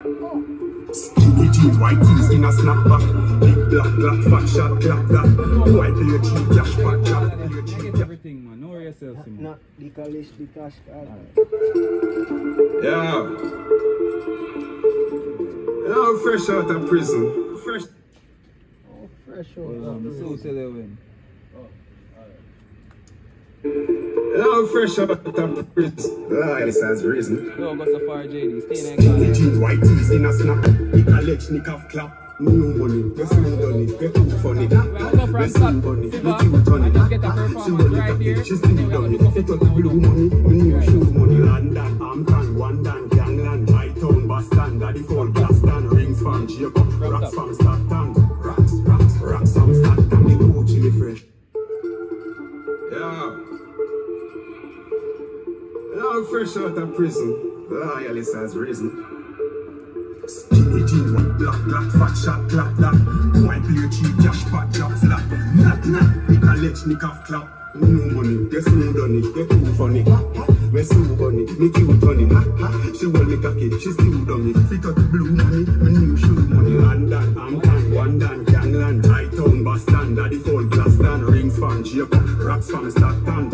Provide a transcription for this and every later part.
Skinny jeans, white tees in a snapback. Big black, black, fat shot, clap that. White play a cheap cash, fat shot, play a I cheap get everything, man. Know yourself, see me. Not the college, the cash card. Yeah. Yeah, I'm fresh out of prison. Fresh. Oh, fresh out. on, the so tell you when. Yeah, I'm fresh out of prison. Ah, this has risen. Yo, go so far, JD. Stay in that Skinny white tees in a snap. The off clap. New money, just new done it, get too funny. Well, go from Best top, new bunny, sit me back, cute honey. and just get a She money right here, she still done it. Set up the blue money, me new shoe money. London, Hampton, London, Gangland, Bytown, Boston, Daddy Fall, fresh out of prison. Ah, this has risen. Skinny jeans, white black, black, fat shot, clap that. White play cheap, cash pot, drop flat. Knock, knock, nick a lech, nick off clap. New money, guess who done it? Get too funny. We so funny, me cute honey. She hold me cocky, she still it. Fit out the blue money, me new shoe money. London, Hampton, London, Gangland, Hightown, Boston, Daddy Fall, Glaston, rings from Jacob, rocks from Stockton,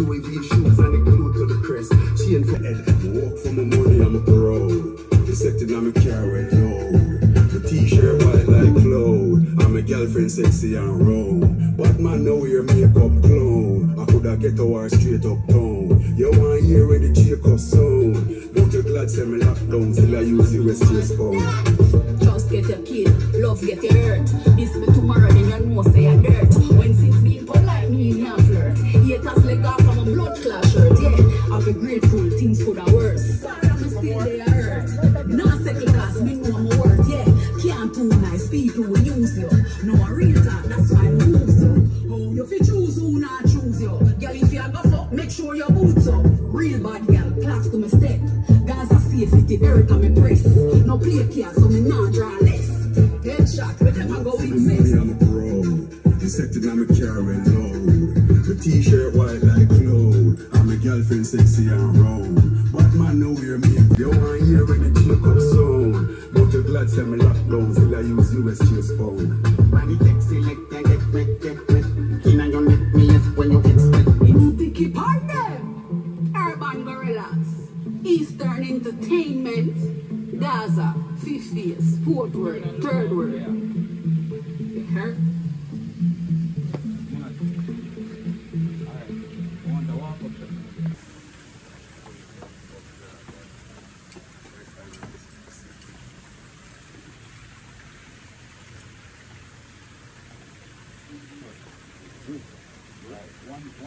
test. Louis V shoes and it glued to the crest. Chain for head, walk for my money, I'm a pro. The setting on me car went low. The t-shirt white like cloud. And my girlfriend sexy and round. But man now wear makeup clown. I coulda get a war straight uptown. You want hear when the Jacob sound. But you glad say me lockdown till I use US chase phone. Just get your kid, love get your hurt. This me tomorrow, then you know say a dirt. I feel grateful, things could have worse. Sorry, I'm still there hurt. No second class, me know I'm worth, yeah. Can't too nice, people will use you. No a real talk, that's why I move you. Oh, you fi choose who not choose you. Girl, if you go fuck, make sure your boots up. Real bad girl, class to me step. Gaza safe, it is Erica me press. No play care, so me not draw less. Headshot, we never go The with money sex. I'm a pro. The setting on me car went low. The t-shirt white like cloud. And my girlfriend sexy and round. But man know wear me. You want hear when the Jacob sound. But you glad say me lockdown till I use US chase phone. Money text select and get me, get me. Inna your neck, me left when you expect. It's Sticky Park them. Urban Gorillas. Eastern Entertainment. Gaza. Fifth. Fourth word. Third word.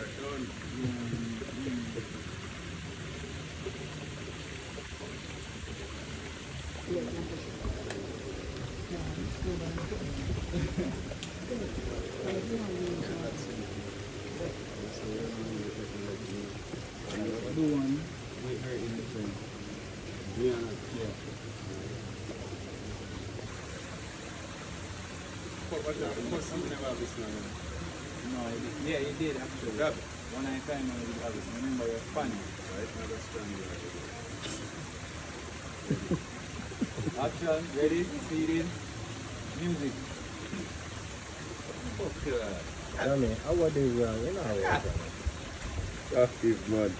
One, one close up. Yeah, yeah. A little bit there. Yeah, That's a good. Action. Do one with her in the frame. Yeah. Yeah. No, he did. yeah, he did actually. One night time I did have it. Remember, you're funny. Action, ready, speeding, music. I mean, I would do wrong, you know how it is. mud.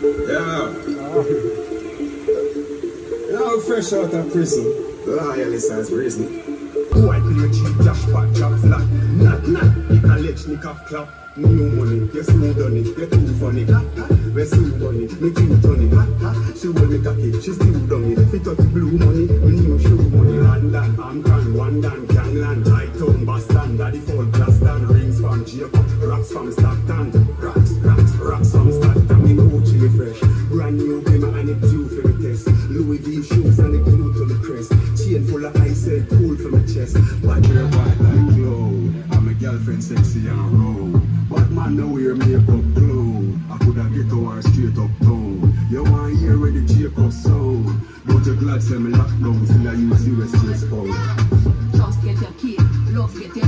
Yeah. Yeah, I'm oh. fresh out of prison. Oh, yeah, this has risen. White cheap, cash pot, drop flat. A lech, nick off clap. New money, guess who done it? Get too funny. We so money, me cute honey. She hold me cocky, she still done it. Fit the blue money, me new shoe money. London, Hampton, London, Gangland, Hightown, Boston, Daddy Fall, Glaston, Ring Jacob. Rocks from Stockton. Rocks, rocks, rocks from Stockton. Me Gucci me fresh. Brand new glimmer and it due for my chest. But wear white like glow. And my girlfriend sexy and roll. But man no wear makeup glow. I coulda get to her straight up town. You want hear where the Jacob sound. But you glad say me lockdown till I use US chest phone. Just get your key, love get your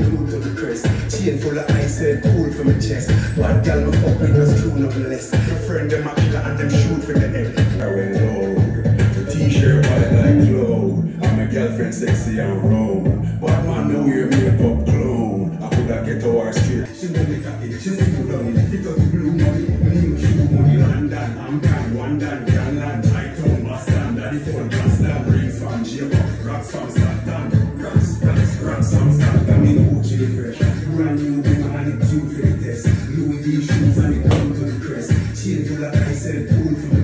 and the. Chain full of ice and cool for my chest. Me fuck with no. My friend them and them shoot for the head. I went low. The t-shirt white like glow. And my girlfriend sexy and roll. But man no wear makeup clone. I coulda get her straight. She know me cocky. She say you down. Fit up the blue money. Me shoe money. London. I'm gone. One done. Tight town. Boston. Phone. Boston. Rings from Jacob. Rocks from fresh. Brand new paper and a two fit test. Louis V shoes and it come to the crest. the like I said, pull from